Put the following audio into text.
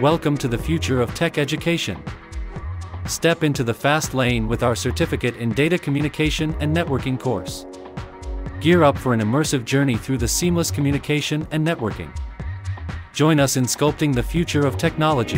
Welcome to the future of tech education. Step into the fast lane with our certificate in data communication and networking course. Gear up for an immersive journey through the seamless communication and networking. Join us in sculpting the future of technology.